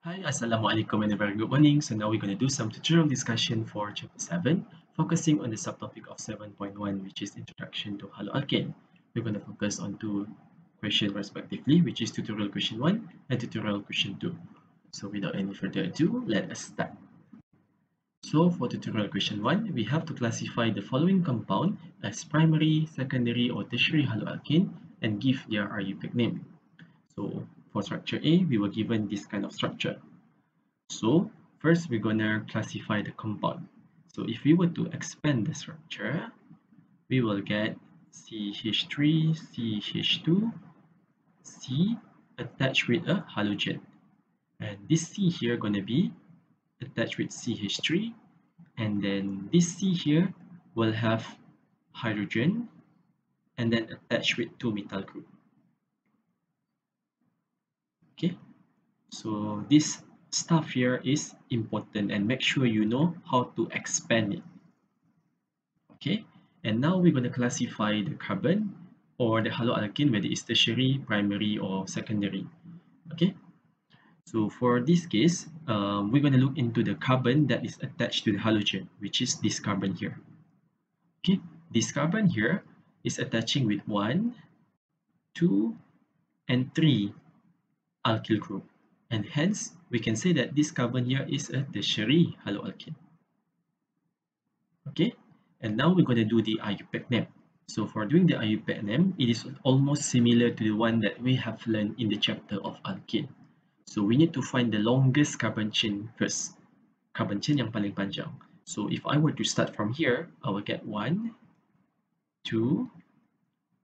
Hi, Assalamualaikum and a very good morning. So now we're going to do some tutorial discussion for chapter 7, focusing on the subtopic of 7.1, which is Introduction to Haloalkane. We're going to focus on two questions respectively, which is tutorial question 1 and tutorial question 2. So without any further ado, let us start. So for tutorial question 1, we have to classify the following compound as primary, secondary or tertiary haloalkane and give their IUPAC name. So for structure A, we were given this kind of structure. So first we're gonna classify the compound. So if we were to expand the structure, we will get CH3, CH2, C attached with a halogen. And this C here gonna be attached with CH3 and then this C here will have hydrogen and then attached with two methyl group. Okay. So this stuff here is important and make sure you know how to expand it. Okay. And now we're going to classify the carbon or the haloalkane whether it's tertiary primary or secondary. Okay. So for this case um, we're going to look into the carbon that is attached to the halogen which is this carbon here. Okay. This carbon here is attaching with one two and three alkyl group and hence we can say that this carbon here is a tertiary haloalkane. Okay, and now we're going to do the IUPAC name. So for doing the IUPAC name, it is almost similar to the one that we have learned in the chapter of alkane. So we need to find the longest carbon chain first. Carbon chain yang paling panjang. So if I were to start from here, I will get 1, 2,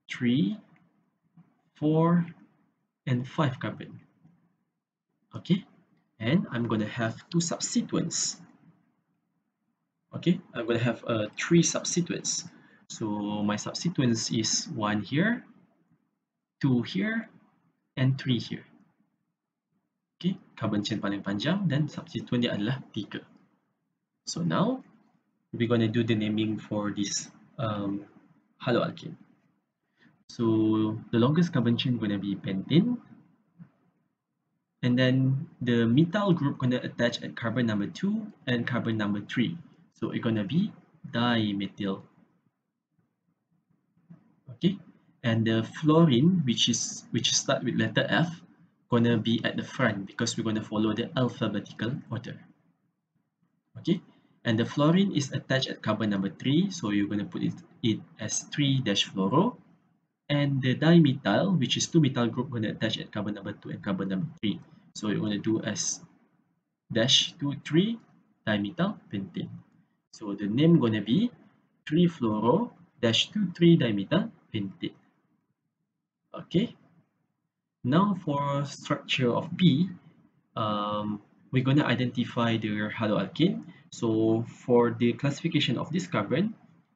3, 4, and 5 carbon okay? And I'm going to have two substituents okay? I'm going to have uh, three substituents so my substituents is one here two here and three here. Okay? Carbon chain paling panjang dan substituent dia adalah tiga. So now we're going to do the naming for this um, haloalkane so the longest carbon chain going to be pentane and then the methyl group gonna attach at carbon number 2 and carbon number 3 so it's gonna be dimethyl. Okay? And the fluorine which is which start with letter F gonna be at the front because we're gonna follow the alphabetical order. Okay? And the fluorine is attached at carbon number 3 so you're going to put it, it as 3 dash fluoro and the dimethyl which is two methyl group going to attach at carbon number 2 and carbon number 3 so you're going to do as dash 2 3 dimethyl pentane. So the name going to be 3 fluoro dash 2 3 dimethyl pentane. Okay. Now for structure of B um, we're going to identify the haloalkane. So for the classification of this carbon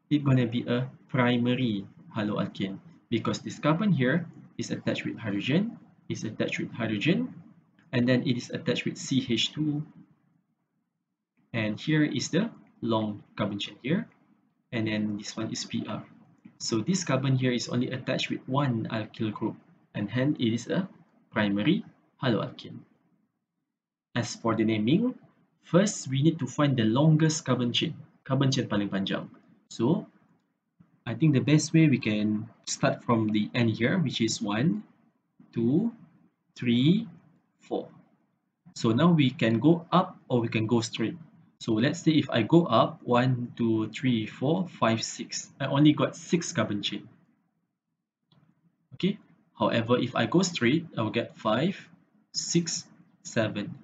it's going to be a primary haloalkane because this carbon here is attached with hydrogen, is attached with hydrogen, and then it is attached with CH2. And here is the long carbon chain here, and then this one is Br. So this carbon here is only attached with one alkyl group, and hence it is a primary haloalkane. As for the naming, first we need to find the longest carbon chain, carbon chain paling panjang. So I think the best way we can start from the end here, which is 1, 2, 3, 4. So now we can go up or we can go straight. So let's say if I go up 1, 2, 3, 4, 5, 6. I only got 6 carbon chain. Okay. However, if I go straight, I will get 5, 6, 7.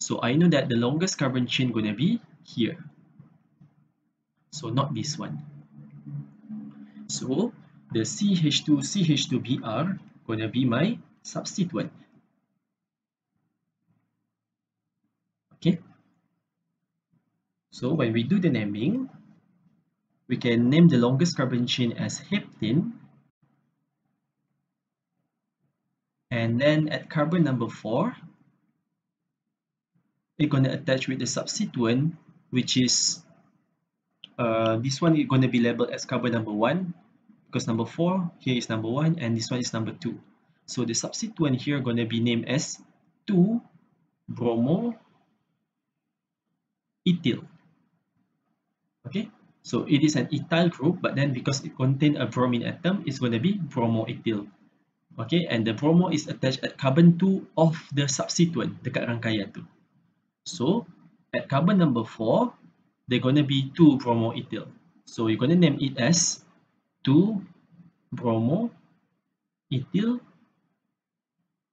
So I know that the longest carbon chain going to be here. So not this one. So the CH2 CH2Br gonna be my substituent. Okay. So when we do the naming, we can name the longest carbon chain as heptene. And then at carbon number 4, we're going to attach with the substituent, which is uh, this one is going to be labeled as carbon number 1 because number 4 here is number 1 and this one is number 2 so the substituent here going to be named as 2 bromo ethyl okay? So it is an ethyl group but then because it contains a bromine atom it's going to be bromoethyl okay? And the bromo is attached at carbon 2 of the substituent dekat rangkaian tu. So at carbon number 4 they're going to be 2 bromoethyl so you're going to name it as 2 bromo ethyl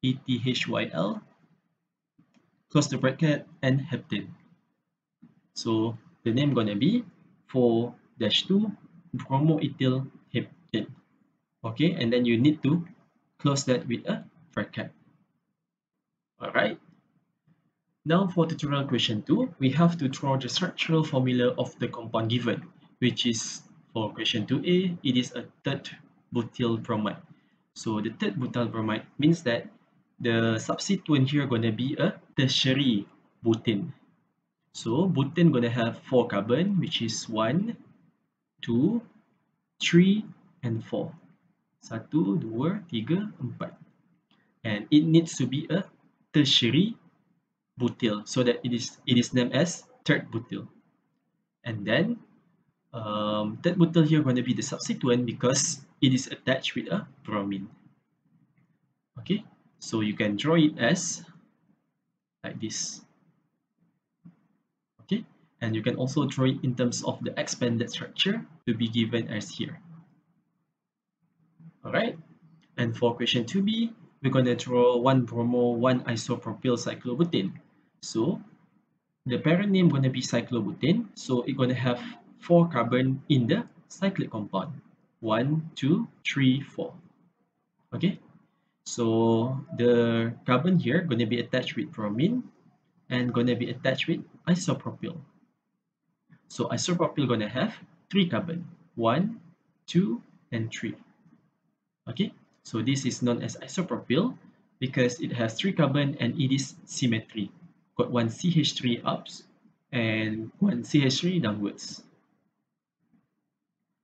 ethyl close the bracket and heptane so the name gonna be 4-2 bromoethyl heptane. Okay, and then you need to close that with a bracket. Alright. Now for tutorial question 2, we have to draw the structural formula of the compound given, which is for question 2a, it is a third butyl bromide. So the third butyl bromide means that the substituent here going to be a tertiary butane. So butane gonna have four carbon, which is one, two, three, and four. Satu, dua, tiga, empat. And it needs to be a tertiary butyl so that it is it is named as tert-butyl. And then um, tert-butyl here going to be the substituent because it is attached with a bromine. Okay, so you can draw it as like this Okay, and you can also draw it in terms of the expanded structure to be given as here. Alright, and for question 2b, we're going to draw one bromo, one isopropyl cyclobutane. So the parent name going to be cyclobutane, so it's going to have four carbon in the cyclic compound. One, two, three, four. Okay, so the carbon here going to be attached with bromine and going to be attached with isopropyl. So isopropyl gonna have three carbon, one, two, and three. Okay, so this is known as isopropyl because it has three carbon and it is symmetry. Got one CH3 ups and one CH3 downwards.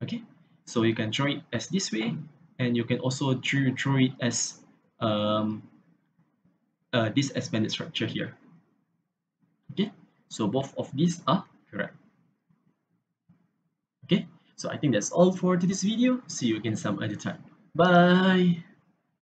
Okay, so you can draw it as this way and you can also draw, draw it as um, uh, this expanded structure here. Okay, so both of these are correct. Okay, so I think that's all for today's video. See you again some other time. Bye!